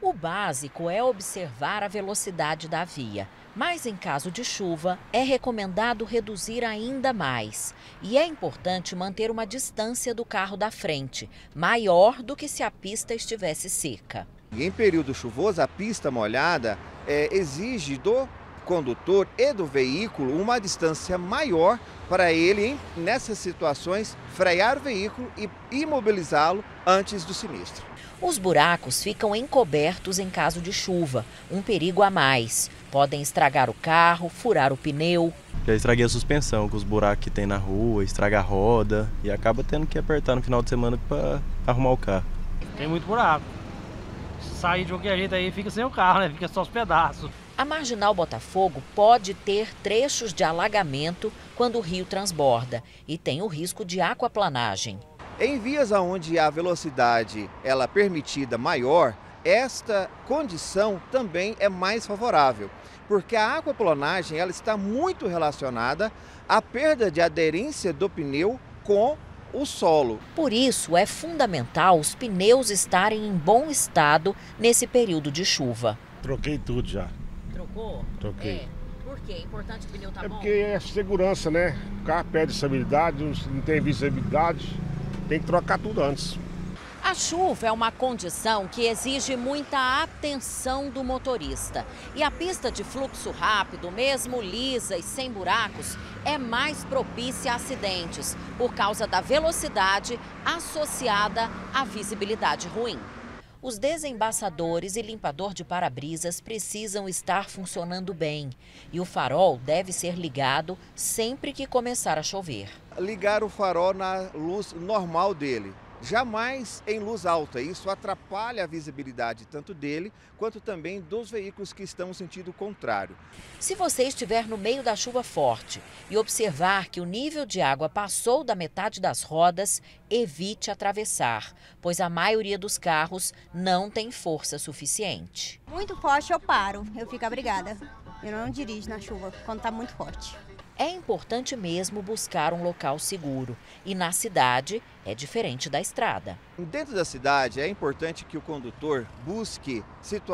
O básico é observar a velocidade da via, mas em caso de chuva é recomendado reduzir ainda mais. E é importante manter uma distância do carro da frente, maior do que se a pista estivesse seca. Em período chuvoso, a pista molhada é, exige do condutor e do veículo uma distância maior para ele, nessas situações, frear o veículo e imobilizá-lo antes do sinistro. Os buracos ficam encobertos em caso de chuva, um perigo a mais. Podem estragar o carro, furar o pneu. Já estraguei a suspensão com os buracos que tem na rua, estraga a roda e acaba tendo que apertar no final de semana para arrumar o carro. Tem muito buraco. Sair de qualquer jeito aí fica sem o carro, né? Fica só os pedaços. A Marginal Botafogo pode ter trechos de alagamento quando o rio transborda e tem o risco de aquaplanagem. Em vias onde a velocidade ela permitida maior, esta condição também é mais favorável, porque a aquaplanagem ela está muito relacionada à perda de aderência do pneu com o solo. Por isso, é fundamental os pneus estarem em bom estado nesse período de chuva. Troquei tudo já. Trocou? Troquei. É. Por quê? É importante o pneu tá é bom? porque é segurança, né? O carro perde estabilidade, não tem visibilidade. Tem que trocar tudo antes. A chuva é uma condição que exige muita atenção do motorista. E a pista de fluxo rápido, mesmo lisa e sem buracos, é mais propícia a acidentes por causa da velocidade associada à visibilidade ruim. Os desembaçadores e limpador de para-brisas precisam estar funcionando bem e o farol deve ser ligado sempre que começar a chover. Ligar o farol na luz normal dele, jamais em luz alta. Isso atrapalha a visibilidade tanto dele quanto também dos veículos que estão no sentido contrário. Se você estiver no meio da chuva forte e observar que o nível de água passou da metade das rodas, evite atravessar, pois a maioria dos carros não tem força suficiente. Muito forte eu paro, eu fico abrigada. Eu não dirijo na chuva quando está muito forte. É importante mesmo buscar um local seguro. E na cidade é diferente da estrada. Dentro da cidade é importante que o condutor busque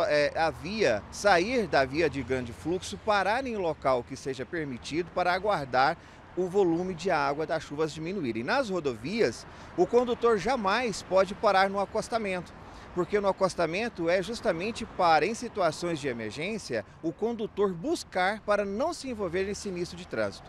é, a via, sair da via de grande fluxo, parar em local que seja permitido para aguardar o volume de água das chuvas diminuir. E nas rodovias, o condutor jamais pode parar no acostamento porque no acostamento é justamente para, em situações de emergência, o condutor buscar para não se envolver em sinistro de trânsito.